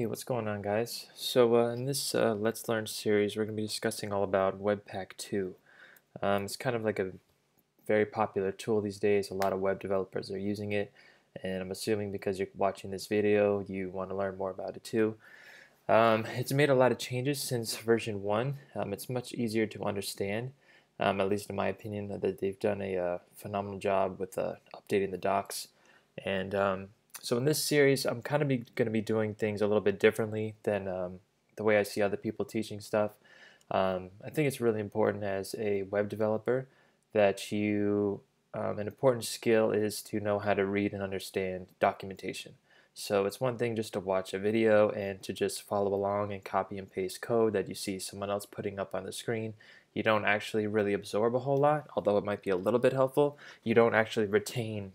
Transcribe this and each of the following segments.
Hey, what's going on guys? So uh, in this uh, Let's Learn series we're going to be discussing all about Webpack 2. Um, it's kind of like a very popular tool these days. A lot of web developers are using it and I'm assuming because you're watching this video you want to learn more about it too. Um, it's made a lot of changes since version 1. Um, it's much easier to understand, um, at least in my opinion, that they've done a uh, phenomenal job with uh, updating the docs. And um, so in this series, I'm kind of going to be doing things a little bit differently than um, the way I see other people teaching stuff. Um, I think it's really important as a web developer that you, um, an important skill is to know how to read and understand documentation. So it's one thing just to watch a video and to just follow along and copy and paste code that you see someone else putting up on the screen. You don't actually really absorb a whole lot, although it might be a little bit helpful. You don't actually retain,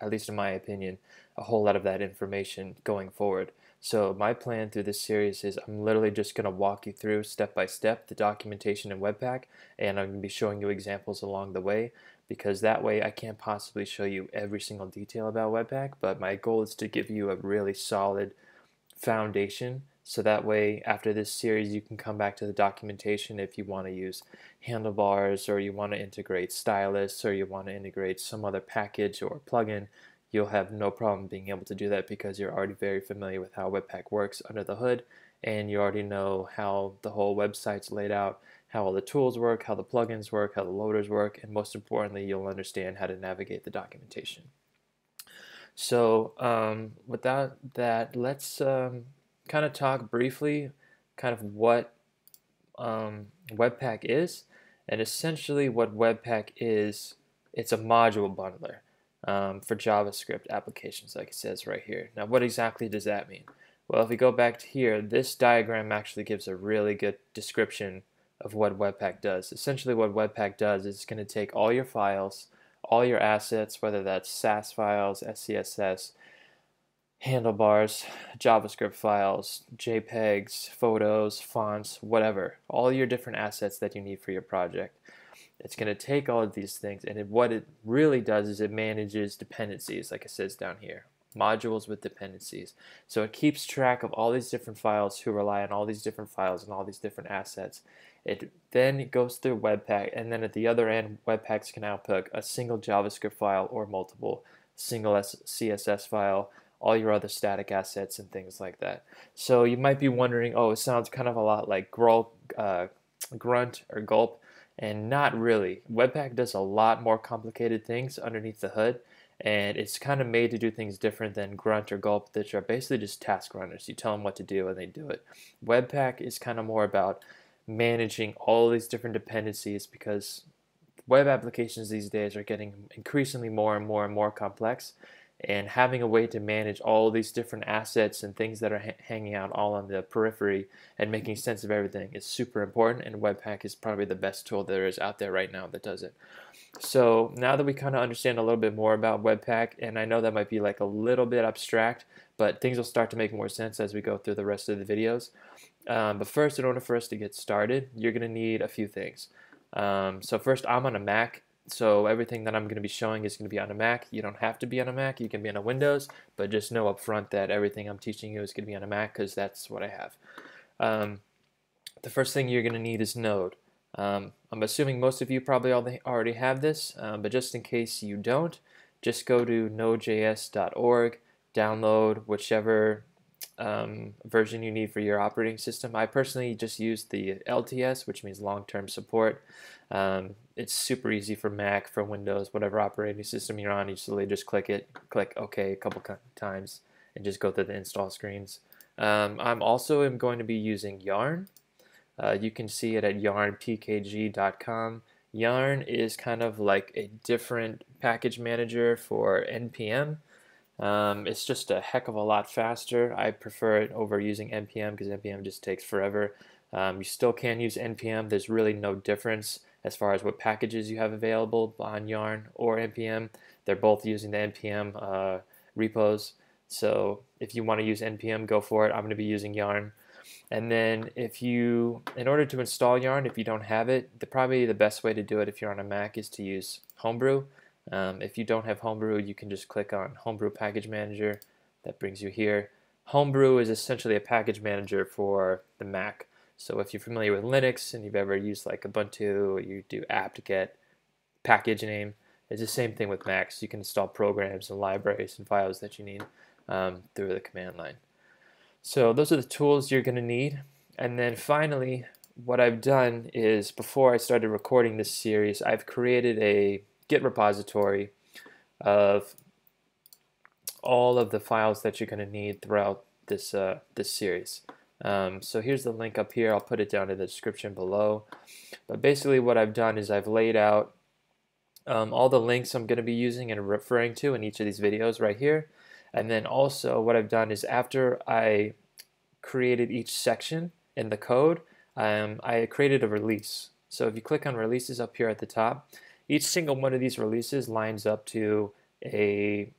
at least in my opinion, a whole lot of that information going forward. So my plan through this series is I'm literally just going to walk you through step by step the documentation in Webpack and I'm going to be showing you examples along the way because that way I can't possibly show you every single detail about Webpack but my goal is to give you a really solid foundation so that way after this series you can come back to the documentation if you want to use handlebars or you want to integrate stylus or you want to integrate some other package or plugin you'll have no problem being able to do that because you're already very familiar with how Webpack works under the hood and you already know how the whole website's laid out, how all the tools work, how the plugins work, how the loaders work, and most importantly, you'll understand how to navigate the documentation. So um, without that, let's um, kind of talk briefly kind of what um, Webpack is. And essentially what Webpack is, it's a module bundler um, for JavaScript applications like it says right here. Now what exactly does that mean? Well if we go back to here this diagram actually gives a really good description of what Webpack does. Essentially what Webpack does is it's going to take all your files, all your assets, whether that's Sass files, SCSS, handlebars, JavaScript files, JPEGs, photos, fonts, whatever, all your different assets that you need for your project. It's going to take all of these things and it, what it really does is it manages dependencies like it says down here. Modules with dependencies. So it keeps track of all these different files who rely on all these different files and all these different assets. It then goes through Webpack and then at the other end Webpacks can output a single JavaScript file or multiple single CSS file all your other static assets and things like that so you might be wondering oh it sounds kind of a lot like uh, grunt or gulp and not really. Webpack does a lot more complicated things underneath the hood and it's kind of made to do things different than Grunt or Gulp which are basically just task runners. You tell them what to do and they do it. Webpack is kind of more about managing all these different dependencies because web applications these days are getting increasingly more and more and more complex and having a way to manage all these different assets and things that are ha hanging out all on the periphery and making sense of everything is super important and Webpack is probably the best tool there is out there right now that does it. So now that we kind of understand a little bit more about Webpack and I know that might be like a little bit abstract but things will start to make more sense as we go through the rest of the videos. Um, but first in order for us to get started you're going to need a few things. Um, so first I'm on a Mac so everything that I'm going to be showing is going to be on a Mac. You don't have to be on a Mac. You can be on a Windows, but just know up front that everything I'm teaching you is going to be on a Mac because that's what I have. Um, the first thing you're going to need is Node. Um, I'm assuming most of you probably already have this, um, but just in case you don't, just go to nodejs.org, download whichever um, version you need for your operating system. I personally just use the LTS, which means long-term support. Um, it's super easy for Mac, for Windows, whatever operating system you're on. You just just click it, click OK a couple times, and just go through the install screens. Um, I'm also am going to be using Yarn. Uh, you can see it at yarnpkg.com. Yarn is kind of like a different package manager for NPM. Um, it's just a heck of a lot faster. I prefer it over using NPM because NPM just takes forever. Um, you still can use NPM. There's really no difference as far as what packages you have available on Yarn or NPM. They're both using the NPM uh, repos. So if you want to use NPM, go for it. I'm going to be using Yarn. And then if you, in order to install Yarn, if you don't have it, the, probably the best way to do it if you're on a Mac is to use Homebrew. Um, if you don't have Homebrew, you can just click on Homebrew Package Manager. That brings you here. Homebrew is essentially a package manager for the Mac. So if you're familiar with Linux and you've ever used like Ubuntu, you do apt-get package name. It's the same thing with Macs. You can install programs and libraries and files that you need um, through the command line. So those are the tools you're going to need. And then finally, what I've done is before I started recording this series, I've created a Git repository of all of the files that you're going to need throughout this uh, this series. Um, so here's the link up here. I'll put it down in the description below. But basically what I've done is I've laid out um, all the links I'm going to be using and referring to in each of these videos right here. And then also what I've done is after I created each section in the code, um, I created a release. So if you click on releases up here at the top, each single one of these releases lines up to a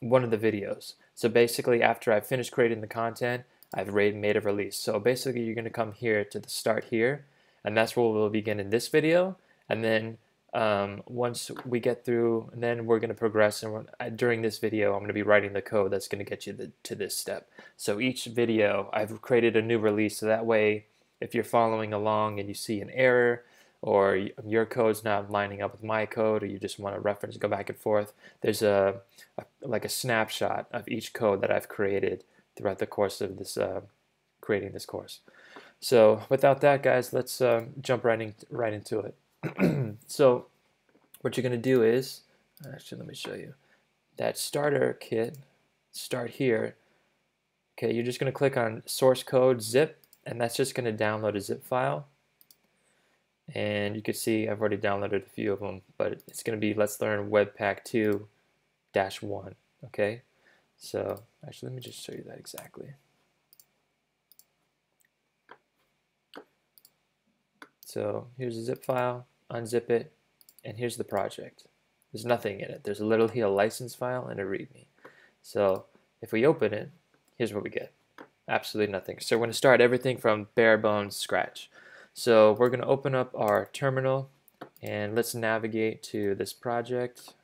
one of the videos. So basically after I finish creating the content, I've made a release. So basically you're going to come here to the start here, and that's where we'll begin in this video. And then um, once we get through, then we're going to progress. And during this video, I'm going to be writing the code that's going to get you the, to this step. So each video, I've created a new release. So that way, if you're following along and you see an error, or your code's not lining up with my code, or you just want to reference, go back and forth, there's a, a like a snapshot of each code that I've created throughout the course of this uh, creating this course. So without that, guys, let's uh, jump right, in, right into it. so what you're going to do is, actually, let me show you that starter kit. Start here. Okay, you're just going to click on source code zip, and that's just going to download a zip file. And you can see I've already downloaded a few of them, but it's going to be Let's Learn Webpack 2 dash 1. Okay, so actually, let me just show you that exactly. So here's a zip file, unzip it, and here's the project. There's nothing in it. There's literally a license file and a README. So if we open it, here's what we get. Absolutely nothing. So we're going to start everything from bare bones scratch. So we're going to open up our terminal and let's navigate to this project.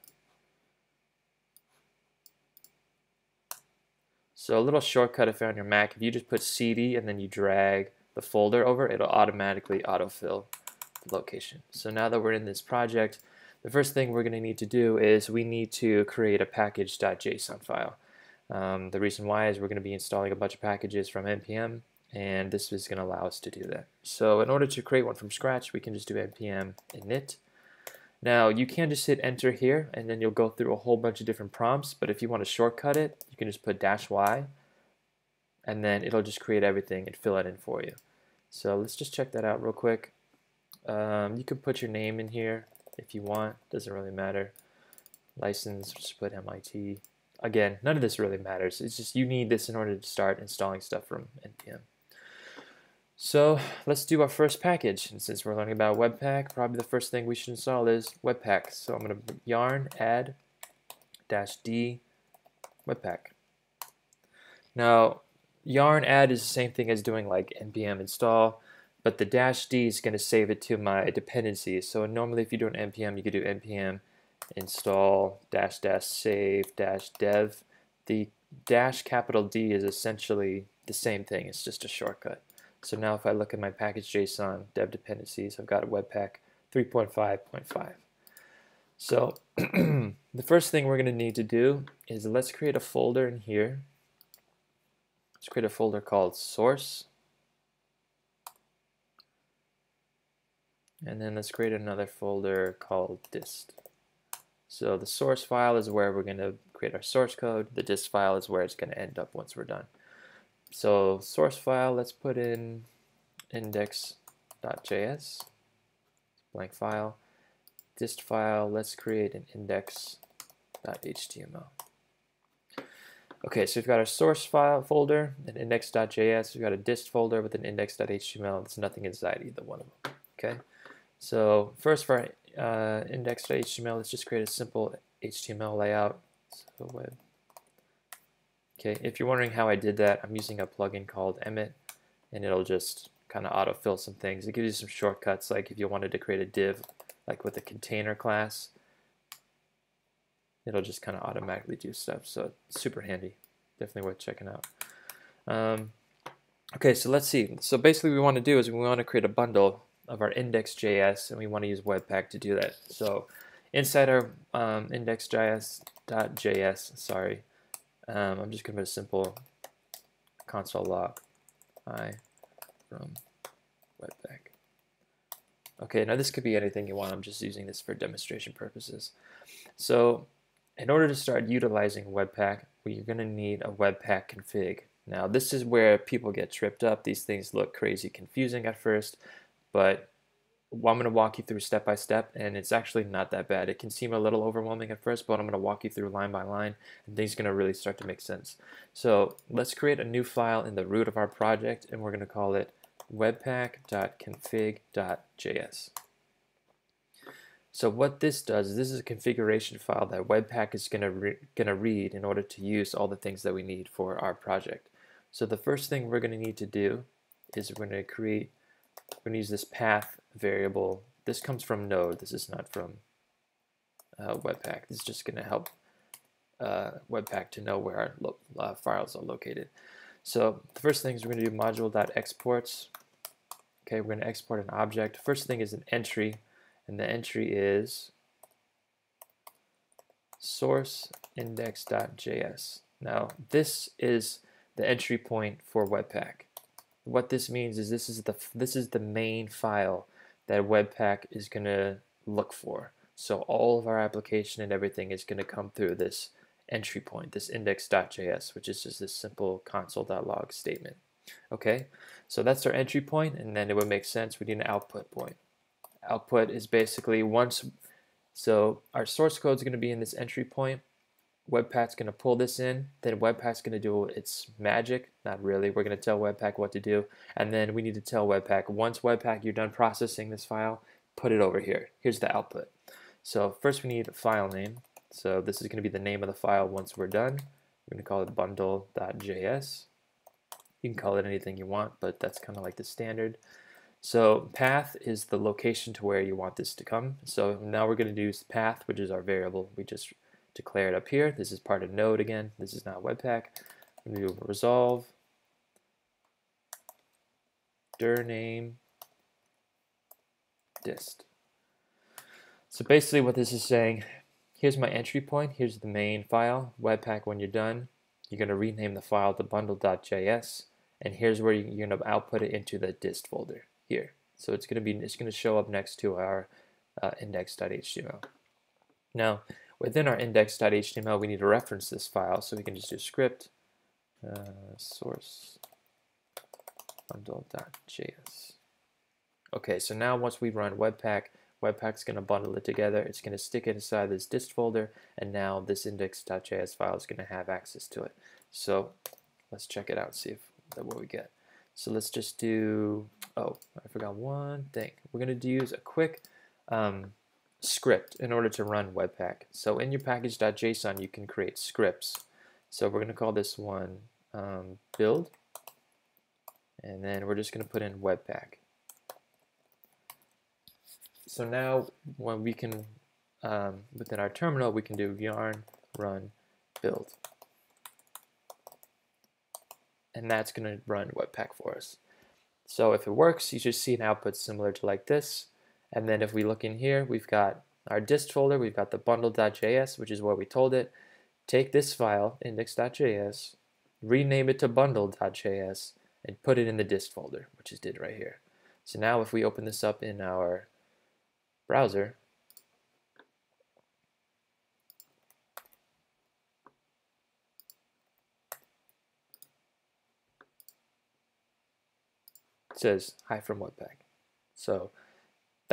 So a little shortcut if you're on your Mac, if you just put cd and then you drag the folder over, it'll automatically autofill the location. So now that we're in this project, the first thing we're going to need to do is we need to create a package.json file. Um, the reason why is we're going to be installing a bunch of packages from npm and this is going to allow us to do that. So in order to create one from scratch, we can just do npm init. Now you can just hit enter here and then you'll go through a whole bunch of different prompts, but if you want to shortcut it, you can just put dash y and then it'll just create everything and fill it in for you. So let's just check that out real quick. Um, you can put your name in here if you want, doesn't really matter. License, just put MIT. Again, none of this really matters. It's just you need this in order to start installing stuff from NPM. So let's do our first package. And since we're learning about Webpack, probably the first thing we should install is Webpack. So I'm going to yarn add dash d Webpack. Now, yarn add is the same thing as doing like npm install, but the dash d is going to save it to my dependencies. So normally if you do an npm, you could do npm install dash dash save dash dev. The dash capital D is essentially the same thing. It's just a shortcut. So now if I look at my package.json dev dependencies, I've got a Webpack 3.5.5. So the first thing we're going to need to do is let's create a folder in here. Let's create a folder called source. And then let's create another folder called dist. So the source file is where we're going to create our source code. The dist file is where it's going to end up once we're done. So source file, let's put in index.js, blank file. Dist file, let's create an index.html. Okay, so we've got our source file folder, an index.js, we've got a dist folder with an index.html. There's nothing inside either one of them. Okay, so first for uh, index.html, let's just create a simple HTML layout. So web Okay, if you're wondering how I did that, I'm using a plugin called Emmet, and it'll just kind of autofill some things. It gives you some shortcuts, like if you wanted to create a div, like with a container class, it'll just kind of automatically do stuff. So super handy, definitely worth checking out. Um, okay, so let's see. So basically what we want to do is we want to create a bundle of our index.js and we want to use Webpack to do that. So inside our um, index.js, sorry, um, I'm just going to put a simple console log i from Webpack. Okay, now this could be anything you want. I'm just using this for demonstration purposes. So in order to start utilizing Webpack, we're going to need a Webpack config. Now this is where people get tripped up. These things look crazy confusing at first, but I'm going to walk you through step by step, and it's actually not that bad. It can seem a little overwhelming at first, but I'm going to walk you through line by line, and things are going to really start to make sense. So let's create a new file in the root of our project, and we're going to call it webpack.config.js. So what this does is this is a configuration file that Webpack is going to re gonna read in order to use all the things that we need for our project. So the first thing we're going to need to do is we're going to create, we're going to use this path variable. This comes from Node. This is not from uh, Webpack. This is just going to help uh, Webpack to know where our uh, files are located. So the first thing is we're going to do module.exports. Okay, we're going to export an object. First thing is an entry and the entry is source index.js. Now this is the entry point for Webpack. What this means is this is the this is the main file that Webpack is going to look for. So all of our application and everything is going to come through this entry point, this index.js, which is just this simple console.log statement. Okay, so that's our entry point, and then it would make sense we need an output point output is basically once, so our source code is going to be in this entry point. Webpack's going to pull this in, then Webpack's going to do its magic. Not really. We're going to tell Webpack what to do, and then we need to tell Webpack once Webpack you're done processing this file, put it over here. Here's the output. So first we need a file name. So this is going to be the name of the file once we're done. We're going to call it bundle.js. You can call it anything you want, but that's kind of like the standard. So path is the location to where you want this to come. So now we're going to use path, which is our variable. We just declared up here. This is part of Node again. This is not Webpack. I'm going to do resolve dir name dist. So basically what this is saying, here's my entry point, here's the main file, Webpack when you're done, you're going to rename the file to bundle.js, and here's where you're going to output it into the dist folder here. So it's going to be it's going to show up next to our uh, index.html. Now within our index.html we need to reference this file so we can just do script uh, source bundle.js. Okay, so now once we run Webpack, Webpack's going to bundle it together. It's going to stick it inside this dist folder, and now this index.js file is going to have access to it. So let's check it out, see if what we get. So let's just do, oh, I forgot one thing. We're going to use a quick um, script in order to run Webpack. So in your package.json, you can create scripts. So we're going to call this one um, build, and then we're just going to put in Webpack. So now when we can, um, within our terminal, we can do yarn run build and that's going to run Webpack for us. So if it works, you should see an output similar to like this. And then if we look in here, we've got our dist folder, we've got the bundle.js, which is what we told it. Take this file, index.js, rename it to bundle.js, and put it in the dist folder, which is did right here. So now if we open this up in our browser, It says hi from Webpack. So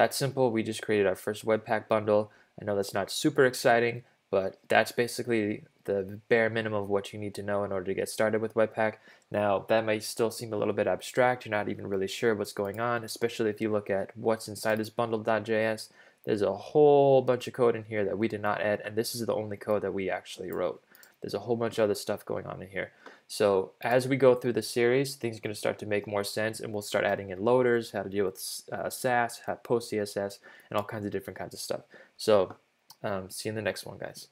that's simple. We just created our first Webpack bundle. I know that's not super exciting, but that's basically the bare minimum of what you need to know in order to get started with Webpack. Now, that might still seem a little bit abstract. You're not even really sure what's going on, especially if you look at what's inside this bundle.js. There's a whole bunch of code in here that we did not add, and this is the only code that we actually wrote. There's a whole bunch of other stuff going on in here. So as we go through the series, things are going to start to make more sense, and we'll start adding in loaders, how to deal with uh, Sass, how to PostCSS, and all kinds of different kinds of stuff. So um, see you in the next one, guys.